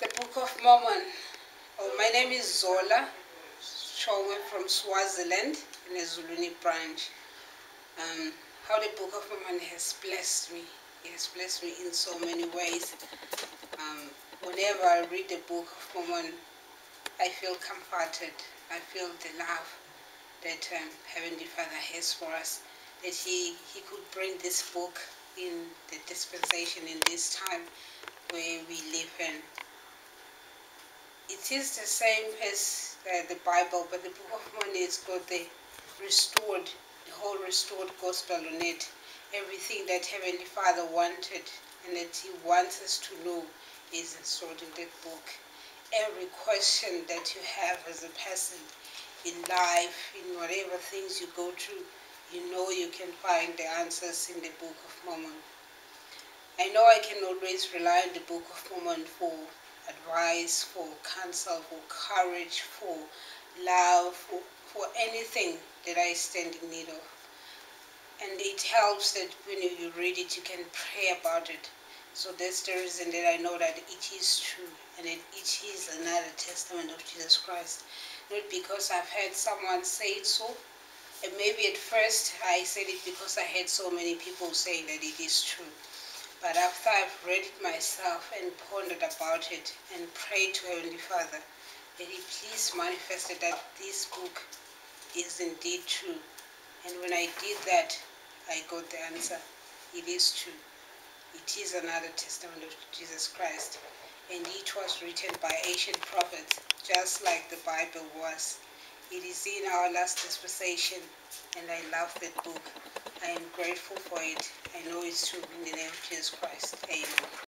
The Book of Mormon. Oh, my name is Zola Chongwe from Swaziland in the Zuluni branch. Um, how the Book of Mormon has blessed me. It has blessed me in so many ways. Um, whenever I read the Book of Mormon, I feel comforted. I feel the love that um, Heavenly Father has for us. That He He could bring this book in the dispensation in this time where we live in is the same as uh, the Bible, but the Book of Mormon has got the restored, the whole restored gospel on it. Everything that Heavenly Father wanted and that He wants us to know is stored in that book. Every question that you have as a person in life, in whatever things you go through, you know you can find the answers in the Book of Mormon. I know I can always rely on the Book of Mormon for advice, for counsel, for courage, for love, for, for anything that I stand in need of. And it helps that when you read it, you can pray about it. So that's the reason that I know that it is true and it, it is another testament of Jesus Christ. Not because I've heard someone say it so, and maybe at first I said it because I heard so many people saying that it is true. But after I've read it myself and pondered about it and prayed to Heavenly Father, that He please manifested that this book is indeed true. And when I did that, I got the answer. It is true. It is another testament of Jesus Christ. And it was written by ancient prophets, just like the Bible was. It is in our last dispensation, and I love that book. I am grateful for it. I know it's true in the name of Jesus Christ. Amen.